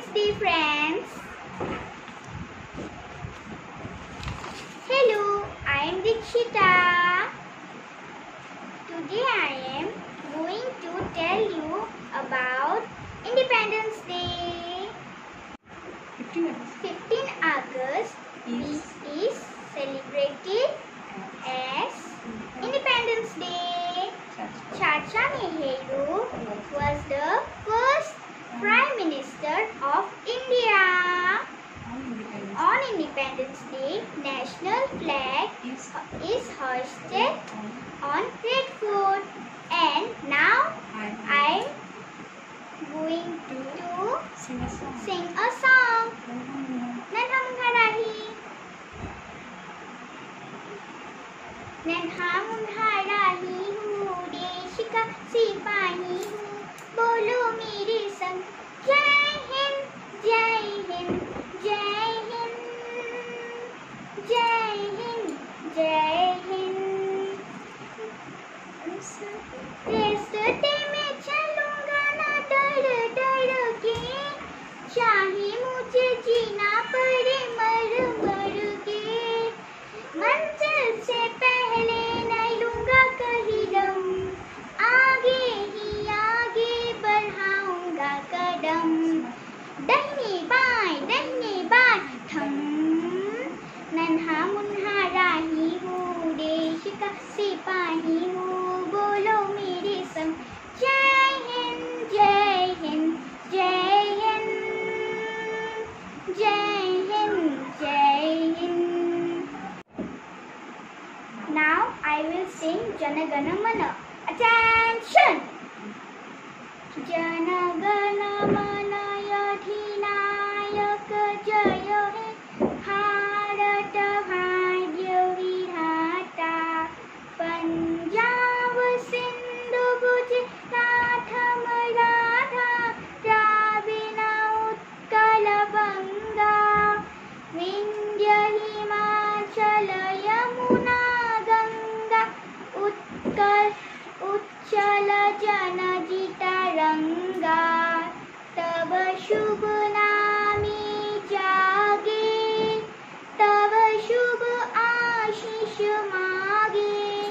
Independence Day, friends. Hello, I am Dikshita. Today I am going to tell you about Independence Day. 15 August 15 August is is celebrated as Independence Day. Chacha Nehru was the first Prime Minister of India. On Independence Day, national flag is hoisted on platform. And now I'm going to sing a song. Nan ham harahi. Nan ham desh ka sipahi जय हिंद। में चलूँगा ना डर डर के चाहे मुझे जीना सिपाही हूँ बोलो मेरे संग जय हिंद जय हिंद जय हिंद जय हिंद जय Hind Now I will sing Jana Gana Mana. Attention! Jana Gana Mana Yadhinayak जनजिता रंगा तब शुभ नामी जागे। तब शुभ आशीष मागे।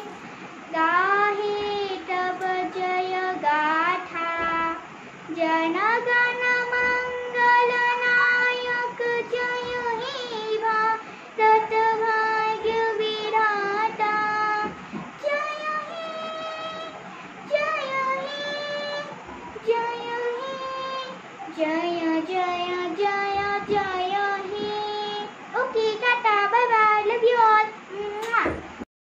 गाहे तब जय गाथा। जनगण